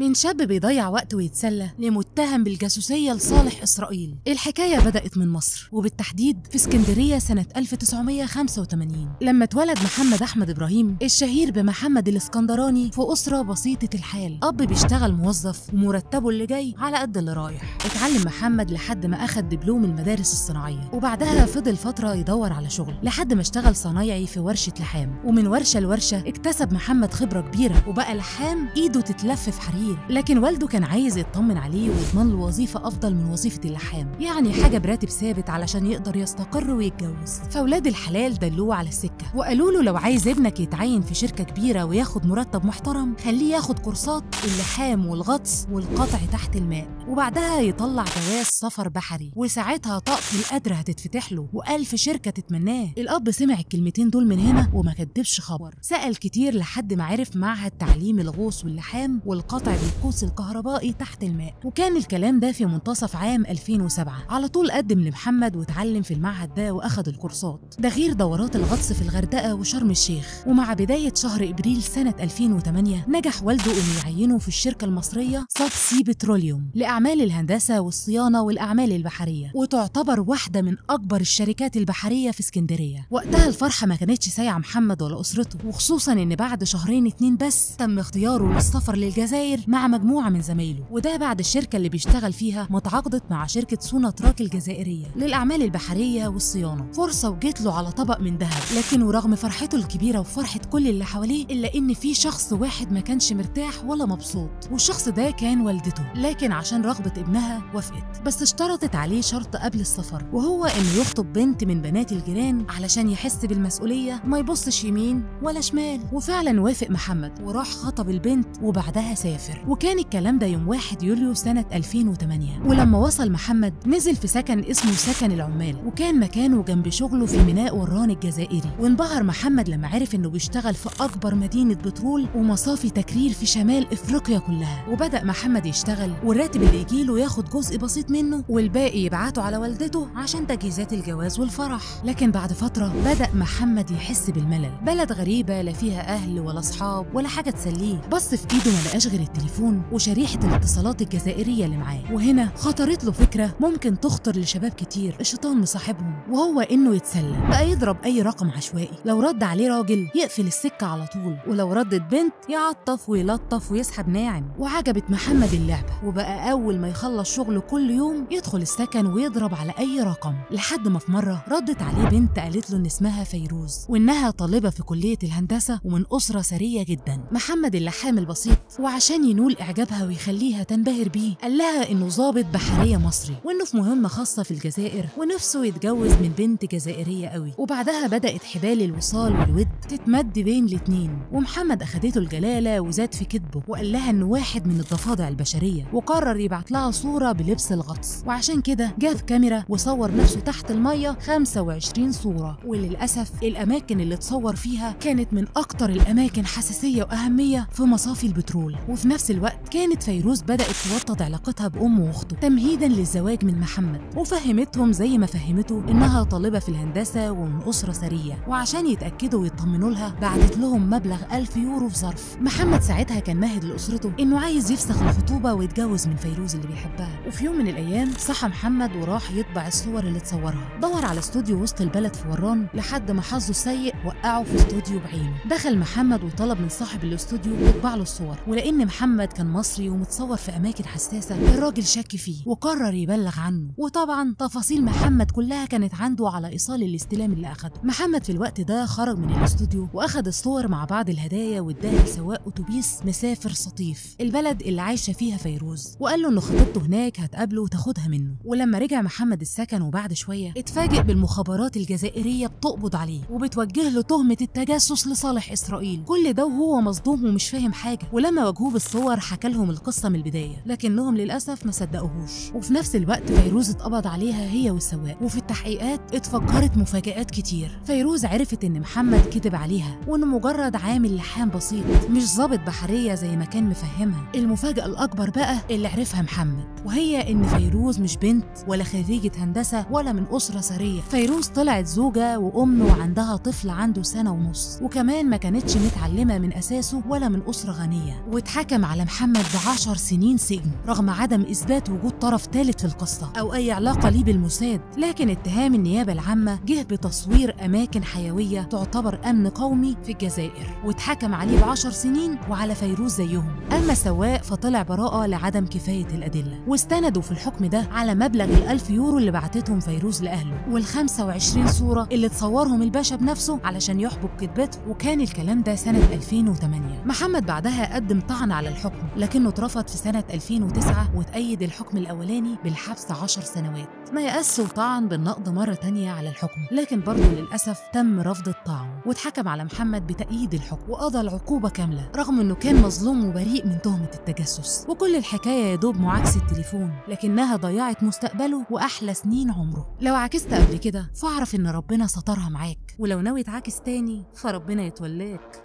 من شاب بيضيع وقت ويتسلى لمتهم بالجاسوسية لصالح إسرائيل. الحكاية بدأت من مصر وبالتحديد في اسكندرية سنة 1985 لما اتولد محمد أحمد إبراهيم الشهير بمحمد الإسكندراني في أسرة بسيطة الحال. أب بيشتغل موظف ومرتبه اللي جاي على قد اللي رايح. اتعلم محمد لحد ما أخد دبلوم المدارس الصناعية وبعدها فضل فترة يدور على شغل لحد ما اشتغل صنايعي في ورشة لحام. ومن ورشة لورشة اكتسب محمد خبرة كبيرة وبقى لحام إيده تتلف في حرير. لكن والده كان عايز يطمن عليه ويضمن له وظيفة أفضل من وظيفة اللحام يعني حاجة براتب ثابت علشان يقدر يستقر ويتجوز. فأولاد الحلال دلوه على السكة وقالوا له لو عايز ابنك يتعين في شركة كبيرة وياخد مرتب محترم خليه ياخد كورسات اللحام والغطس والقطع تحت الماء وبعدها يطلع جواز سفر بحري وساعتها طاقة القدر هتتفتح له وألف شركة تتمناه. الأب سمع الكلمتين دول من هنا وما كدبش خبر سأل كتير لحد ما عرف معهد تعليم الغوص واللحام والقطع بالقوس الكهربائي تحت الماء. وكان الكلام ده في منتصف عام 2007 على طول قدم لمحمد واتعلم في المعهد ده وأخد الكورسات. ده غير دورات الغطس في الغردقة وشرم الشيخ. ومع بداية شهر إبريل سنة 2008 نجح والده إنه يعينه في الشركة المصرية سب سي بتروليوم لأعمال الهندسة والصيانة والأعمال البحرية. وتعتبر واحدة من أكبر الشركات البحرية في اسكندرية. وقتها الفرحة ما كانتش سايعة محمد ولا أسرته. وخصوصا إن بعد شهرين اتنين بس تم اختياره للسفر للجزائر مع مجموعة من زمايله وده بعد الشركة اللي بيشتغل فيها ما مع شركة سونا تراك الجزائرية للأعمال البحرية والصيانة. فرصة وجت له على طبق من ذهب لكن ورغم فرحته الكبيرة وفرحة كل اللي حواليه إلا إن في شخص واحد ما كانش مرتاح ولا مبسوط والشخص ده كان والدته لكن عشان رغبة ابنها وافقت بس اشترطت عليه شرط قبل السفر وهو إنه يخطب بنت من بنات الجيران علشان يحس بالمسؤولية ما يبصش يمين ولا شمال. وفعلا وافق محمد وراح خطب البنت وبعدها سافر. وكان الكلام ده يوم 1 يوليو سنة 2008 ولما وصل محمد نزل في سكن اسمه سكن العمال. وكان مكانه جنب شغله في ميناء وران الجزائري. وانبهر محمد لما عرف إنه بيشتغل في أكبر مدينة بترول ومصافي تكرير في شمال إفريقيا كلها. وبدأ محمد يشتغل والراتب اللي يجيله ياخد جزء بسيط منه والباقي يبعته على والدته عشان تجهيزات الجواز والفرح. لكن بعد فترة بدأ محمد يحس بالملل. بلد غريبة لا فيها أهل ولا أصحاب ولا حاجة تسليه. بص في إيده ما لقاش غير التليفون. وشريحة الاتصالات الجزائرية اللي معاه. وهنا خطرت له فكرة ممكن تخطر لشباب كتير الشيطان مصاحبهم وهو إنه يتسلى. بقى يضرب أي رقم عشوائي. لو رد عليه راجل يقفل السكة على طول ولو ردت بنت يعطف ويلطف ويسحب ناعم. وعجبت محمد اللعبة. وبقى أول ما يخلص شغله كل يوم يدخل السكن ويضرب على أي رقم. لحد ما في مرة ردت عليه بنت قالت له إن اسمها فيروز وإنها طالبة في كلية الهندسة ومن أسرة ثرية جدا. محمد اللحام البسيط وعشان ينول إعجابها ويخليها تنبهر بيه. قال لها إنه ضابط بحرية مصري وإنه في مهمة خاصة في الجزائر ونفسه يتجوز من بنت جزائرية قوي. وبعدها بدأت حبال الوصال والود تتمد بين الاتنين. ومحمد أخدته الجلالة وزاد في كذبه وقال لها إنه واحد من الضفادع البشرية وقرر يبعت لها صورة بلبس الغطس. وعشان كده جاب كاميرا وصور نفسه تحت المية 25 صورة. وللأسف الأماكن اللي اتصور فيها كانت من أكتر الأماكن حساسية وأهمية في مصافي البترول. وفي نفس الوقت كانت فيروز بدأت توطد علاقتها بأمه وأخته تمهيدا للزواج من محمد وفهمتهم زي ما فهمته إنها طالبة في الهندسة ومن أسرة ثرية وعشان يتأكدوا ويطمنوا لها بعتت لهم مبلغ 1000 يورو في ظرف. محمد ساعتها كان ماهد لأسرته إنه عايز يفسخ الخطوبة ويتجوز من فيروز اللي بيحبها. وفي يوم من الأيام صحى محمد وراح يطبع الصور اللي اتصورها. دور على استوديو وسط البلد في وران لحد ما حظه السيء وقعه في استوديو بعينه. دخل محمد وطلب من صاحب الاستوديو يطبع له الصور ولأن محمد كان مصري ومتصور في أماكن حساسة الراجل شك فيه وقرر يبلغ عنه. وطبعا تفاصيل محمد كلها كانت عنده على إيصال الاستلام اللي أخده. محمد في الوقت ده خرج من الاستوديو وأخد الصور مع بعض الهدايا واداها لسواق أتوبيس مسافر سطيف البلد اللي عايشة فيها فيروز. وقال له إن خطيبته هناك هتقابله وتاخدها منه. ولما رجع محمد السكن وبعد شوية اتفاجئ بالمخابرات الجزائرية بتقبض عليه وبتوجه له تهمة التجسس لصالح إسرائيل. كل ده وهو مصدوم ومش فاهم حاجة. ولما واجهوه بالصور حكى لهم القصة من البداية لكنهم للأسف ما صدقوهوش. وفي نفس الوقت فيروز اتقبض عليها هي والسواق وفي التحقيقات اتفجرت مفاجآت كتير. فيروز عرفت إن محمد كذب عليها وإنه مجرد عامل لحام بسيط مش ضابط بحرية زي ما كان مفهمها. المفاجأة الأكبر بقى اللي عرفها محمد وهي إن فيروز مش بنت ولا خريجة هندسة ولا من أسرة ثريه فيروز طلعت زوجة وأم وعندها طفل عنده سنة ونص وكمان ما كانتش متعلمة من أساسه ولا من أسرة غنية. واتحكم على محمد بعشر سنين سجن رغم عدم إثبات وجود طرف ثالث في القصة أو أي علاقة ليه بالموساد لكن اتهام النيابة العامة جه بتصوير أماكن حيوية تعتبر أمن قومي في الجزائر واتحكم عليه بعشر سنين وعلى فيروز زيهم. أما السواق فطلع براءة لعدم كفاية الأدلة واستندوا في الحكم ده على مبلغ الألف يورو اللي بعتتهم فيروز لأهله والخمسة وعشرين صورة اللي تصورهم الباشا بنفسه علشان يحبب كذبته وكان الكلام ده سنة 2008 محمد بعدها قدم طعن على الحكم لكنه اترفض في سنة 2009 وتأيد الحكم الأولاني بالحبس 10 سنوات. ما يأس وطعن بالنقض مرة تانية على الحكم لكن برضه للأسف تم رفض الطعن واتحكم على محمد بتأييد الحكم وقضى العقوبة كاملة رغم إنه كان مظلوم وبريء من تهمة التجسس. وكل الحكاية يا دوب معاكسة تليفون لكنها ضيعت مستقبله وأحلى سنين عمره. لو عكست قبل كده فاعرف إن ربنا سترها معاك ولو ناوي تعاكس تاني فربنا يتولاك.